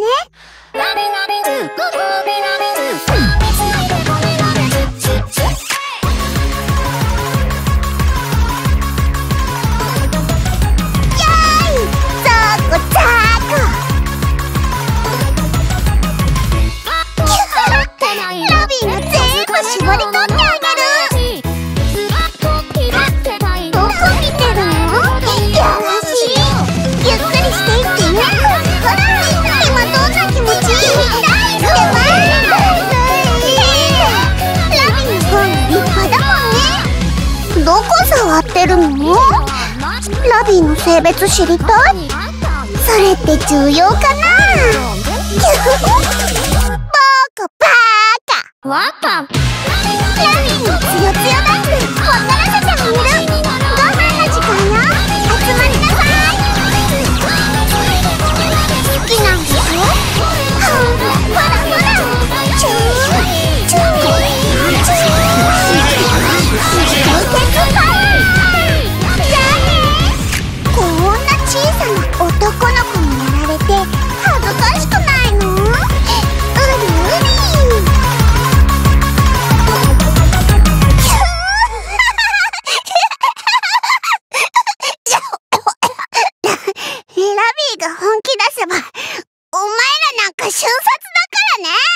ね。変ってるのラビーの性別知りたい。それって重要かな？バーカバーカ。ラビーのだ。瞬殺だからね。